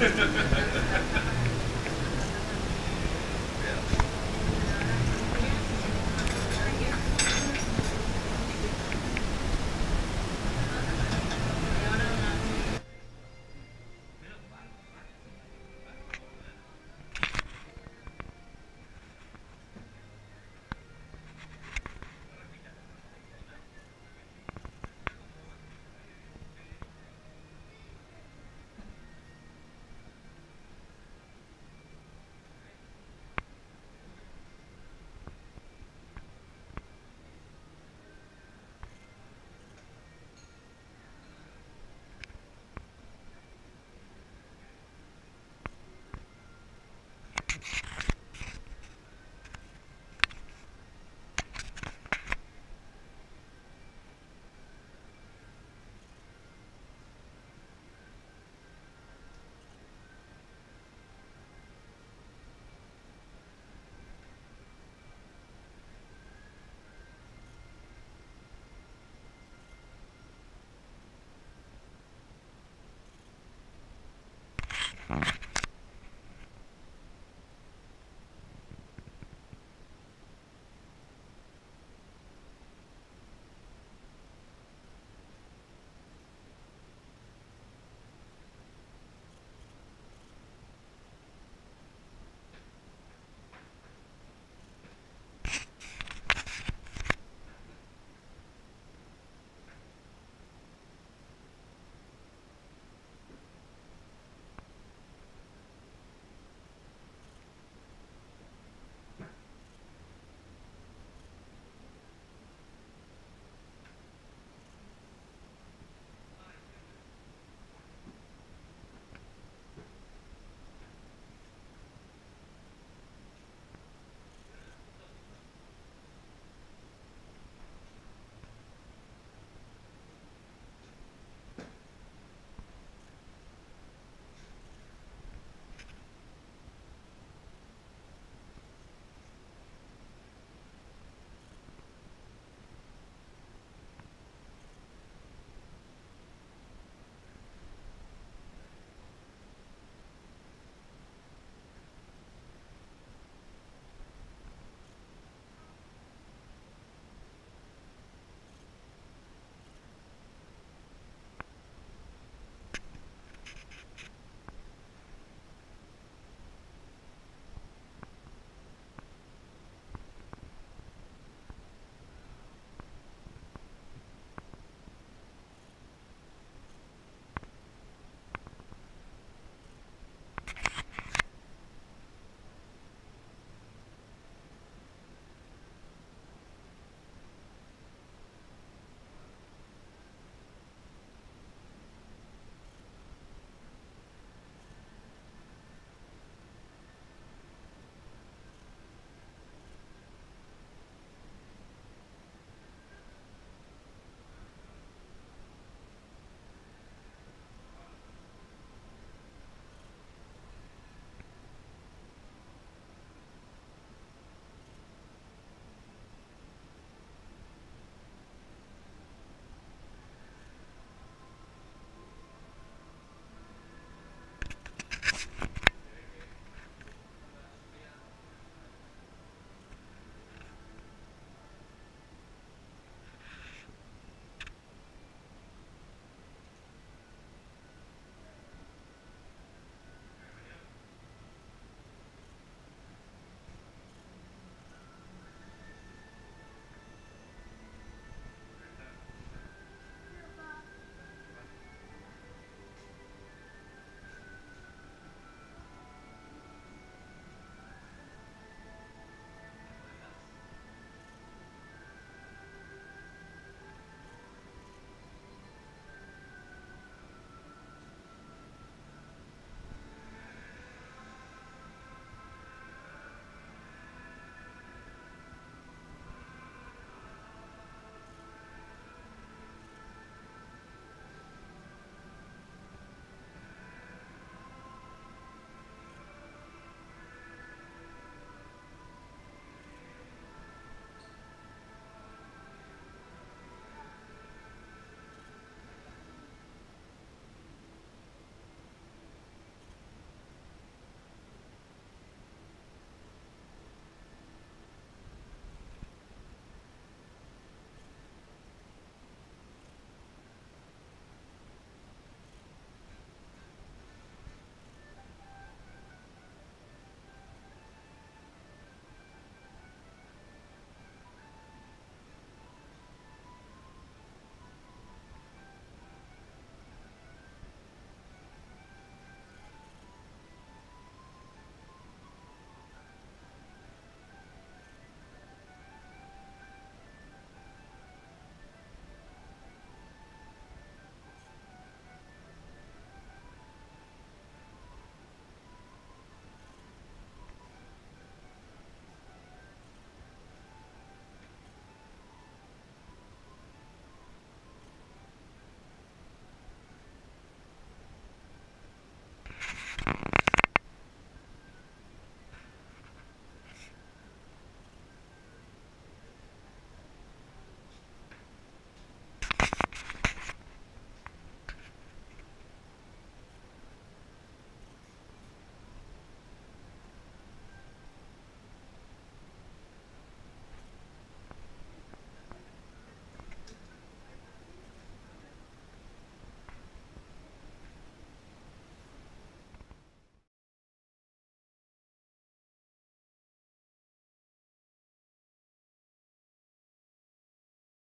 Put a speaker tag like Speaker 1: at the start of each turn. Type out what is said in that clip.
Speaker 1: Mm-hmm. Mm-hmm.